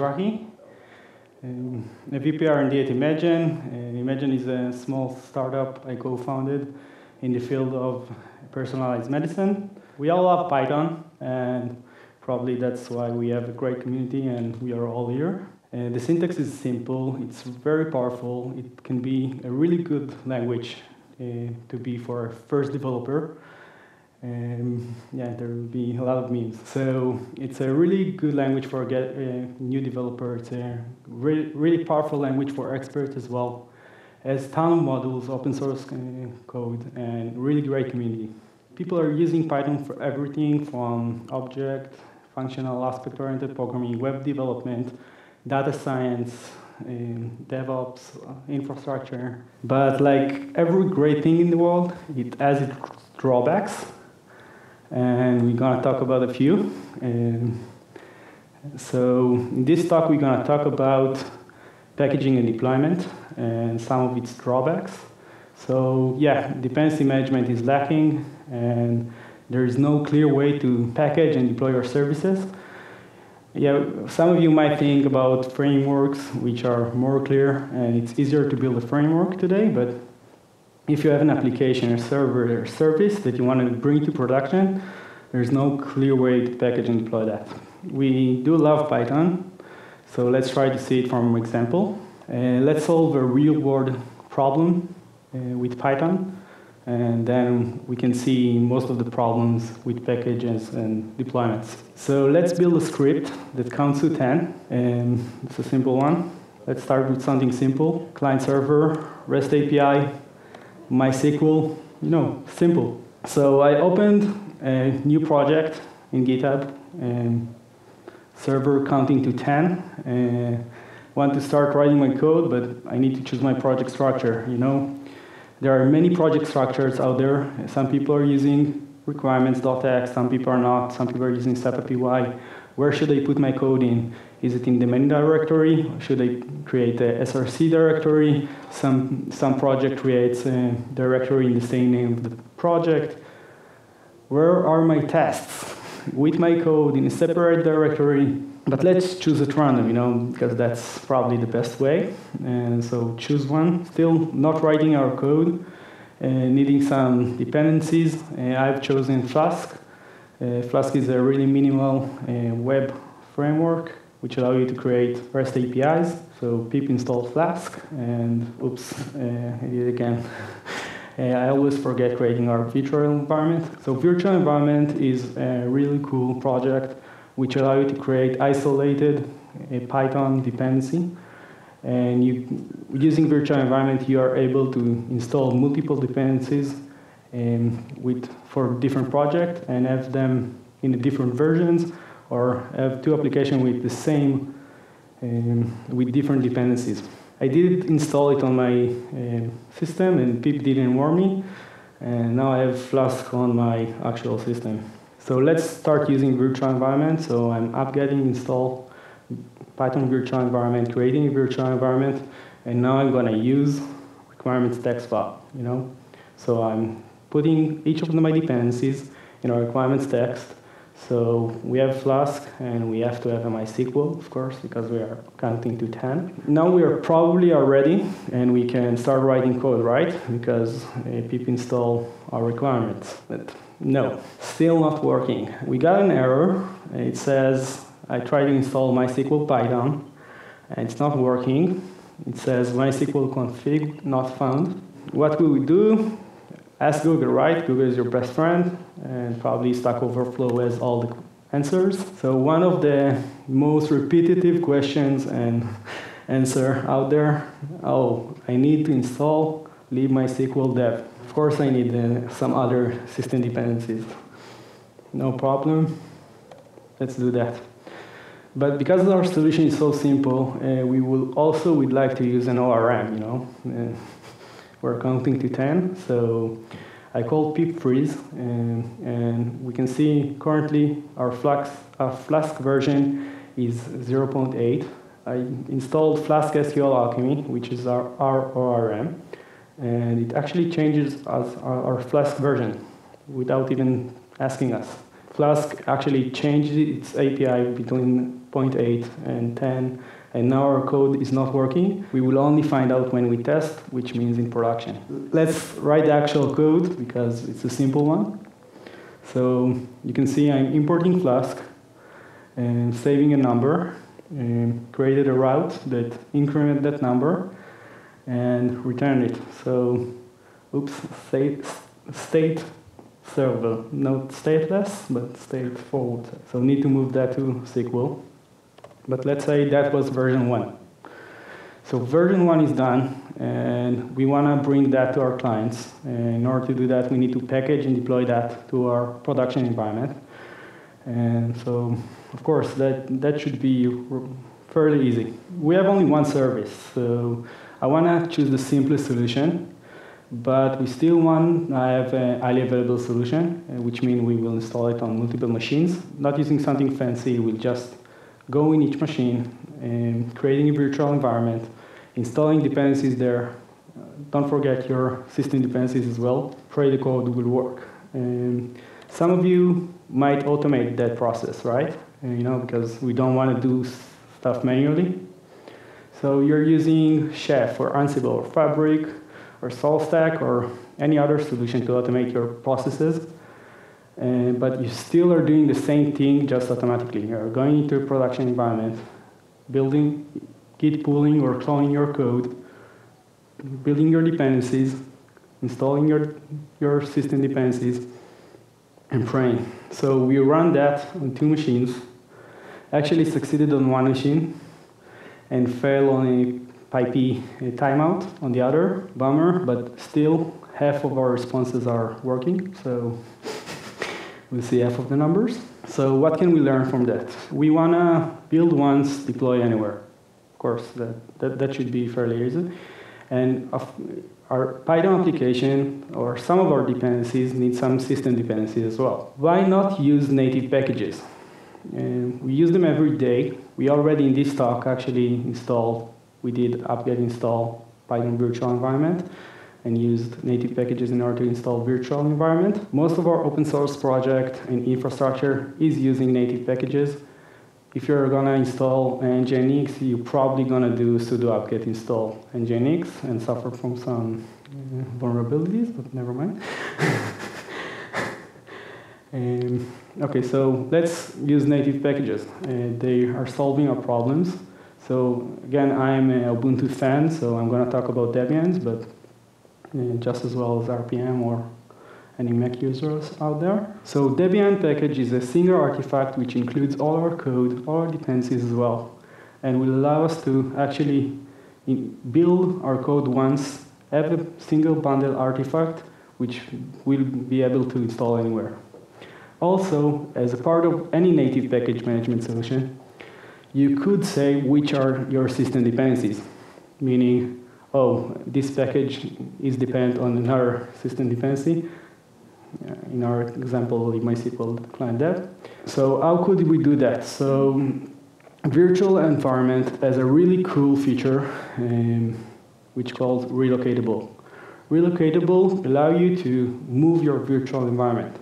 Mizrahi, um, a VP R&D at Emedgene. Uh, Emedgene is a small startup I co-founded in the field of personalized medicine. We all love Python, and probably that's why we have a great community and we are all here. Uh, the syntax is simple, it's very powerful, it can be a really good language uh, to be for a first developer. Um, yeah, there will be a lot of memes. So it's a really good language for uh, new developer. It's a really, really powerful language for experts as well. Has ton of modules, open source uh, code, and really great community. People are using Python for everything from object, functional aspect-oriented programming, web development, data science, um, DevOps, uh, infrastructure. But like every great thing in the world, it has its drawbacks and we're going to talk about a few. Um, so in this talk, we're going to talk about packaging and deployment and some of its drawbacks. So yeah, dependency management is lacking, and there is no clear way to package and deploy your services. Yeah, some of you might think about frameworks which are more clear, and it's easier to build a framework today, but if you have an application, a server, or service that you want to bring to production, there's no clear way to package and deploy that. We do love Python, so let's try to see it from an example. Uh, let's solve a real-world problem uh, with Python, and then we can see most of the problems with packages and deployments. So let's build a script that counts to 10, and it's a simple one. Let's start with something simple, client-server, REST API, MySQL, you know, simple. So I opened a new project in GitHub, and server counting to 10. Uh, want to start writing my code, but I need to choose my project structure, you know. There are many project structures out there. Some people are using requirements.txt, some people are not, some people are using SAP Where should I put my code in? Is it in the main directory? Should I create a SRC directory? Some, some project creates a directory in the same name of the project. Where are my tests? With my code in a separate directory. But let's choose at random, you know, because that's probably the best way. And so choose one. Still not writing our code, uh, needing some dependencies. Uh, I've chosen Flask. Uh, Flask is a really minimal uh, web framework which allow you to create REST APIs. So pip install Flask, and oops, uh, I did it again. I always forget creating our virtual environment. So virtual environment is a really cool project which allow you to create isolated Python dependency. And you, using virtual environment, you are able to install multiple dependencies um, with, for different projects and have them in the different versions or have two applications with the same, um, with different dependencies. I did install it on my uh, system and pip didn't warn me. And now I have Flask on my actual system. So let's start using virtual environment. So I'm apt-getting install Python virtual environment, creating a virtual environment, and now I'm gonna use requirements text file, you know? So I'm putting each of my dependencies in our requirements text, so we have Flask, and we have to have MySQL, of course, because we are counting to 10. Now we are probably are ready, and we can start writing code, right? Because uh, pip install our requirements. But no, still not working. We got an error. It says, I tried to install MySQL Python, and it's not working. It says MySQL config not found. What will we do? Ask Google, right? Google is your best friend, and probably Stack Overflow has all the answers. So one of the most repetitive questions and answer out there, oh, I need to install libmysql dev. Of course, I need uh, some other system dependencies. No problem. Let's do that. But because our solution is so simple, uh, we will also we'd like to use an ORM, you know. Uh, we're counting to 10. So I call pip freeze, and, and we can see currently our Flask, our Flask version is 0.8. I installed Flask SQLAlchemy, which is our, our ORM, and it actually changes our, our Flask version without even asking us. Flask actually changes its API between 0.8 and 10, and now our code is not working. We will only find out when we test, which means in production. Let's write the actual code because it's a simple one. So you can see I'm importing Flask and saving a number, and created a route that increment that number and return it. So, oops, state, state server, not stateless, but state forward. So need to move that to SQL. But let's say that was version one. So version one is done, and we want to bring that to our clients. And in order to do that, we need to package and deploy that to our production environment. And so, of course, that, that should be fairly easy. We have only one service, so I want to choose the simplest solution, but we still want to have a highly available solution, which means we will install it on multiple machines, not using something fancy, we'll just go in each machine, and creating a virtual environment, installing dependencies there. Uh, don't forget your system dependencies as well. Pray the code will work. And some of you might automate that process, right? And, you know, because we don't want to do stuff manually. So you're using Chef or Ansible or Fabric or SaltStack or any other solution to automate your processes. Uh, but you still are doing the same thing just automatically. You're going into a production environment, building, git pulling or cloning your code, building your dependencies, installing your, your system dependencies, and praying. So we run that on two machines. Actually succeeded on one machine and failed on a PyPI timeout on the other. Bummer, but still half of our responses are working. So we'll see half of the numbers. So what can we learn from that? We want to build once, deploy anywhere. Of course, that, that, that should be fairly easy. And our Python application or some of our dependencies need some system dependencies as well. Why not use native packages? And we use them every day. We already in this talk actually installed, we did apt-get install Python virtual environment and used native packages in order to install virtual environment. Most of our open source project and infrastructure is using native packages. If you're gonna install Nginx, you're probably gonna do sudo apt-get install Nginx and suffer from some uh, vulnerabilities, but never mind. um, okay, so let's use native packages. Uh, they are solving our problems. So again, I'm a Ubuntu fan, so I'm gonna talk about Debians, but Uh, just as well as RPM or any Mac users out there. So Debian package is a single artifact which includes all our code, all our dependencies as well, and will allow us to actually build our code once, have a single bundle artifact which we'll be able to install anywhere. Also, as a part of any native package management solution, you could say which are your system dependencies, meaning, oh, this package is dependent on another system dependency, uh, in our example, MySQL client dev. So how could we do that? So virtual environment has a really cool feature um, which called relocatable. Relocatable allow you to move your virtual environment.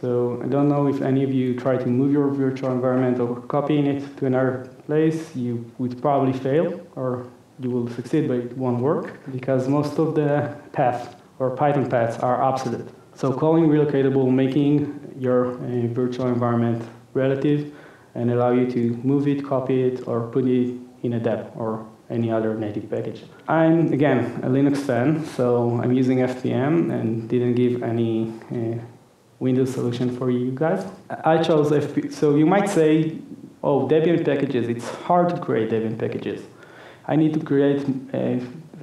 So I don't know if any of you try to move your virtual environment or copying it to another place, you would probably fail or you will succeed but it won't work because most of the paths or Python paths are obsolete. So calling relocatable, making your uh, virtual environment relative and allow you to move it, copy it, or put it in a deb or any other native package. I'm, again, a Linux fan, so I'm using FPM and didn't give any uh, Windows solution for you guys. I chose FP. So you might say, oh, Debian packages, it's hard to create Debian packages. I need to create a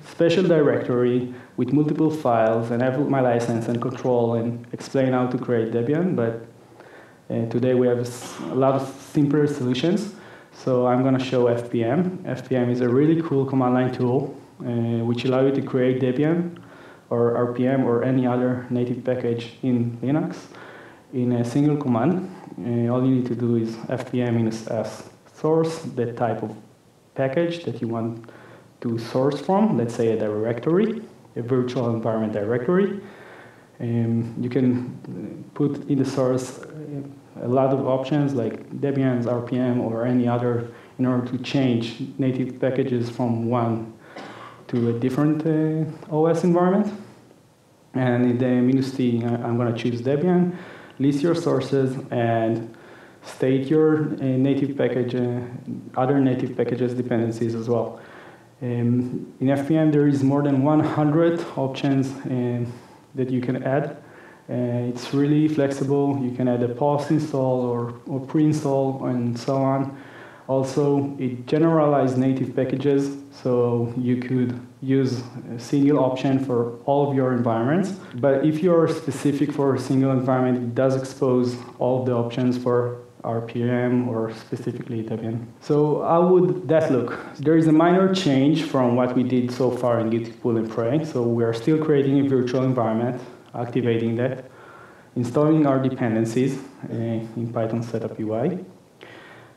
special directory with multiple files and have my license and control and explain how to create Debian, but uh, today we have a lot of simpler solutions. So I'm going to show FPM. FPM is a really cool command line tool uh, which allow you to create Debian or RPM or any other native package in Linux in a single command. Uh, all you need to do is FPM in as source, the type of package that you want to source from, let's say a directory, a virtual environment directory. Um, you can put in the source uh, a lot of options like Debian's RPM or any other in order to change native packages from one to a different uh, OS environment. And in the minus T, I'm going to choose Debian, list your sources, and state your uh, native package, uh, other native packages dependencies as well. Um, in FPM, there is more than 100 options um, that you can add. Uh, it's really flexible. You can add a post-install or, or pre-install and so on. Also, it generalized native packages, so you could use a single option for all of your environments. But if you're specific for a single environment, it does expose all the options for RPM or specifically Debian. So how would that look? There is a minor change from what we did so far in Git pull and pray. So we are still creating a virtual environment, activating that, installing our dependencies uh, in Python setup.py,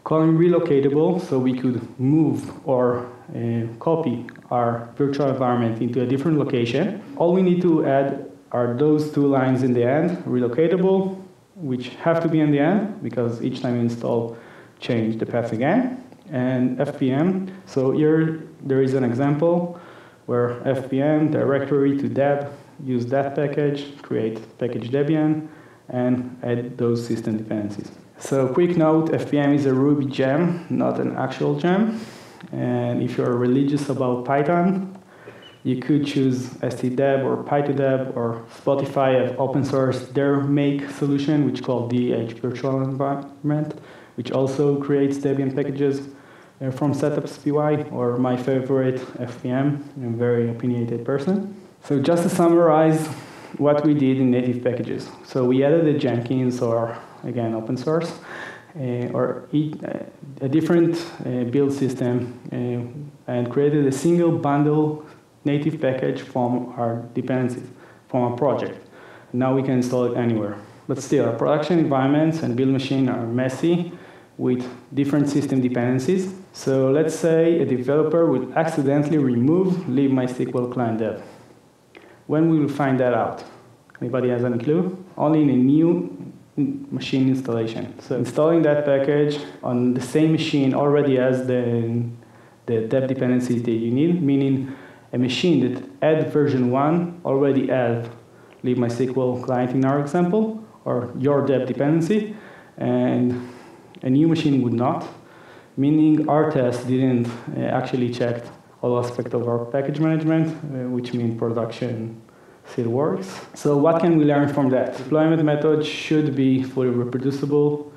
calling relocatable so we could move or uh, copy our virtual environment into a different location. All we need to add are those two lines in the end, relocatable which have to be in the end because each time you install, change the path again. And FPM, so here there is an example where FPM directory to deb, use that package, create package Debian, and add those system dependencies. So quick note, FPM is a Ruby gem, not an actual gem. And if you're religious about Python, you could choose stdeb or py2deb or Spotify have open source their make solution, which called DH virtual environment, which also creates Debian packages uh, from setups PY or my favorite FPM. I'm a very opinionated person. So just to summarize what we did in native packages. So we added a Jenkins or again open source uh, or uh, a different uh, build system uh, and created a single bundle native package from our dependencies, from our project. Now we can install it anywhere. But still, our production environments and build machine are messy with different system dependencies. So let's say a developer would accidentally remove libmysql client dev. When will we find that out? Anybody has any clue? Only in a new machine installation. So installing that package on the same machine already has the, the dev dependencies that you need, meaning a machine that had version 1 already had libmysql client in our example, or your deb dependency, and a new machine would not, meaning our test didn't uh, actually check all aspects of our package management, uh, which means production still works. So what can we learn from that? Deployment methods should be fully reproducible,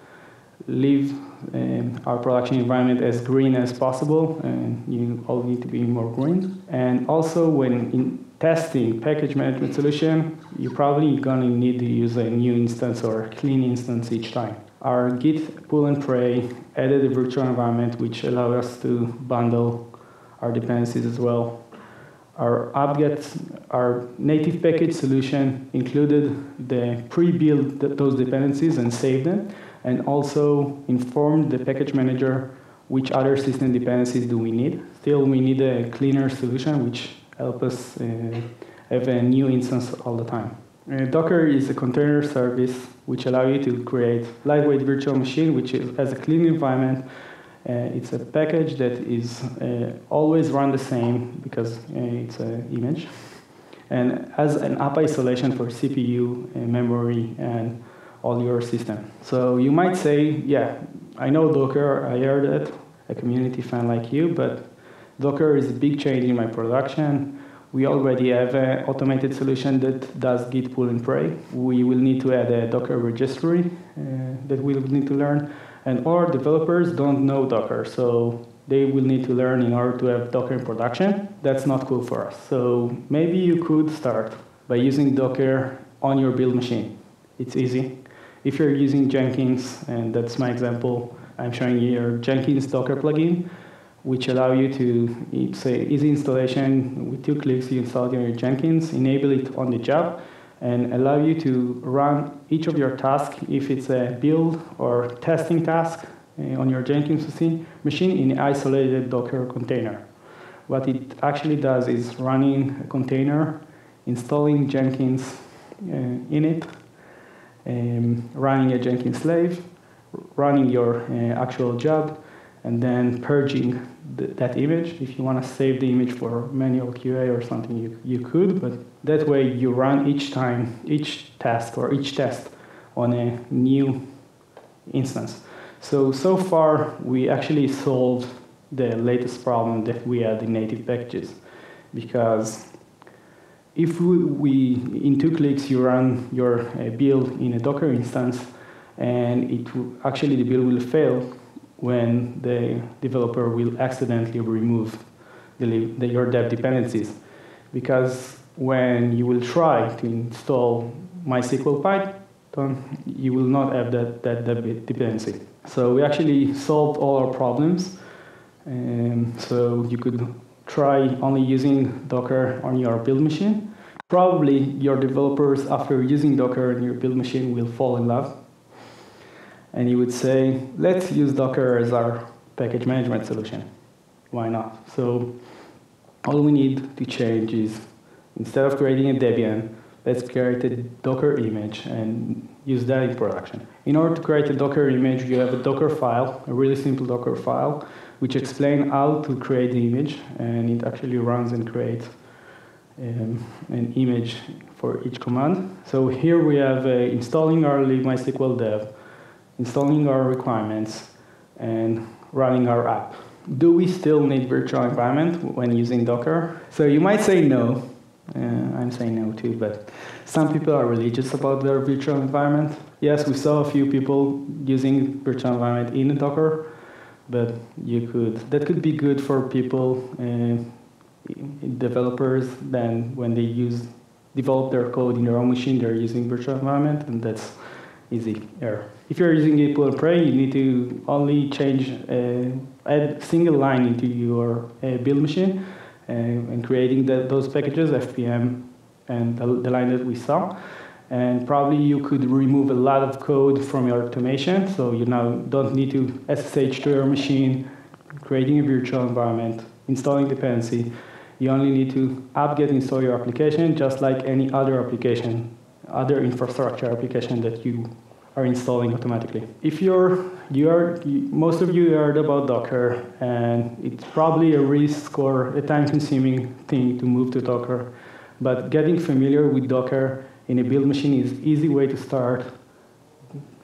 leave um, our production environment as green as possible, and you all need to be more green. And also, when in testing package management solution, you're probably going to need to use a new instance or clean instance each time. Our Git pull and pray added a virtual environment which allowed us to bundle our dependencies as well. Our apt-get, our native package solution included the pre-build those dependencies and saved them and also inform the package manager which other system dependencies do we need. Still, we need a cleaner solution which help us uh, have a new instance all the time. Uh, Docker is a container service which allow you to create lightweight virtual machine which is, has a clean environment. Uh, it's a package that is uh, always run the same because uh, it's an image and has an app isolation for CPU, uh, memory, and all your system. So you might say, yeah, I know Docker, I heard it, a community fan like you, but Docker is a big change in my production. We already have an automated solution that does git pull and pray. We will need to add a Docker registry uh, that we will need to learn. And our developers don't know Docker, so they will need to learn in order to have Docker in production. That's not cool for us. So maybe you could start by using Docker on your build machine. It's easy. If you're using Jenkins, and that's my example, I'm showing you your Jenkins Docker plugin, which allow you to, it's a easy installation. With two clicks, you install your Jenkins, enable it on the job, and allow you to run each of your tasks, if it's a build or testing task uh, on your Jenkins machine in an isolated Docker container. What it actually does is running a container, installing Jenkins uh, in it, um, running a Jenkins slave, running your uh, actual job, and then purging th- that image. If you want to save the image for manual QA or something, you, you could, but that way you run each time, each task or each test on a new instance. So, so far, we actually solved the latest problem that we had in native packages because if we, in two clicks you run your uh, build in a Docker instance, and it actually the build will fail when the developer will accidentally remove the, the, your dev dependencies, because when you will try to install MySQL Python, you will not have that, that, that dependency. So we actually solved all our problems. Um, so you could try only using Docker on your build machine. Probably your developers, after using Docker on your build machine, will fall in love. And you would say, let's use Docker as our package management solution. Why not? So all we need to change is instead of creating a Debian, let's create a Docker image and use that in production. In order to create a Docker image, you have a Docker file, a really simple Docker file, which explains how to create the image, and it actually runs and creates um, an image for each command. So here we have uh, installing our libmysql dev, installing our requirements, and running our app. Do we still need virtual environment when using Docker? So you might say no. Uh, I'm saying no too, but some people are religious about their virtual environment. Yes, we saw a few people using virtual environment in Docker, but you could that could be good for people, uh, developers. Then when they use develop their code in their own machine, they're using virtual environment, and that's easy error. If you're using it Apple Pray, you need to only change uh, add single line into your uh, build machine uh, and creating the, those packages, FPM and the, the line that we saw and probably you could remove a lot of code from your automation so you now don't need to SSH to your machine, creating a virtual environment, installing dependency. You only need to apt-get install your application just like any other application, other infrastructure application that you are installing automatically. If you're, you are, most of you heard about Docker, and it's probably a risk or a time-consuming thing to move to Docker. But getting familiar with Docker in a build machine is easy way to start.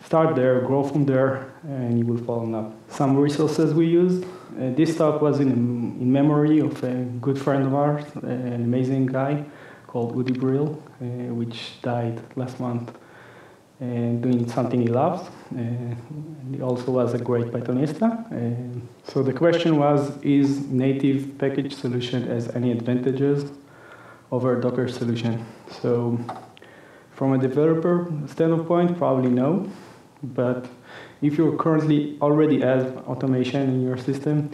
Start there, grow from there, and you will fall in love. Some resources we used. Uh, this talk was in, in memory of a good friend of ours, an amazing guy called Udi Brill, uh, which died last month and uh, doing something he loves. Uh, he also was a great Pythonista. Uh, so the question was, is native package solution has any advantages over Docker solution? So from a developer standpoint, probably no. But if you currently already have automation in your system,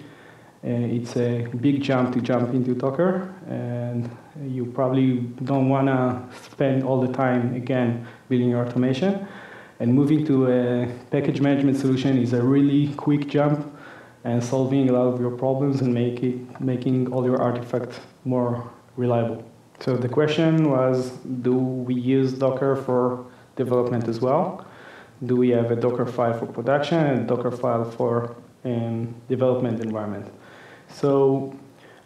uh, it's a big jump to jump into Docker, and you probably don't want to spend all the time again building your automation. And moving to a package management solution is a really quick jump and solving a lot of your problems and make it, making all your artifacts more reliable. So the question was, do we use Docker for development as well? Do we have a Docker file for production and a Docker file for um, development environment? So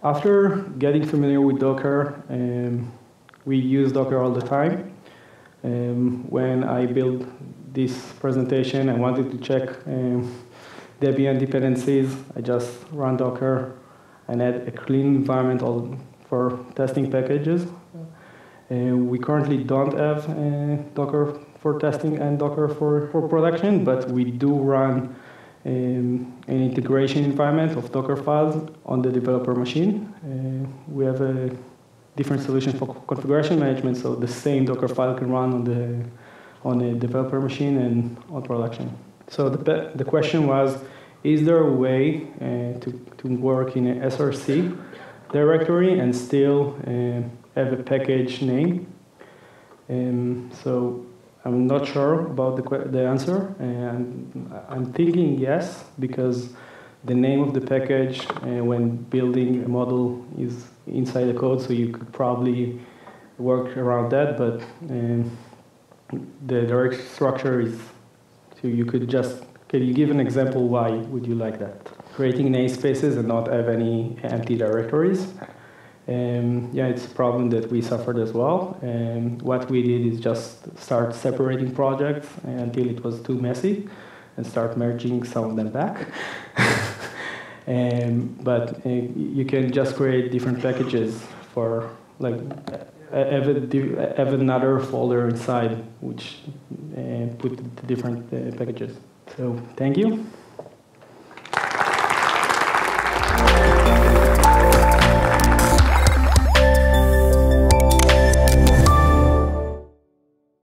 after getting familiar with Docker, um, we use Docker all the time. Um, when I built this presentation, I wanted to check um, Debian dependencies. I just run Docker and add a clean environment for testing packages. Uh, we currently don't have uh, Docker for testing and Docker for, for production, but we do run um, an integration environment of Docker files on the developer machine. Uh, we have a different solution for configuration management, so the same Docker file can run on the on a developer machine and on production. So the, the question was, is there a way uh, to, to work in a SRC directory and still uh, have a package name. Um, so I'm not sure about the, the answer, and I'm thinking yes, because the name of the package uh, when building a model is inside the code, so you could probably work around that, but um, the direct structure is so you could just can you give an example why would you like that? Creating namespaces and not have any empty directories. Um, yeah, it's a problem that we suffered as well. Um, what we did is just start separating projects until it was too messy and start merging some of them back. um, but uh, you can just create different packages for like have, a, have another folder inside which uh, put the different uh, packages. So thank you.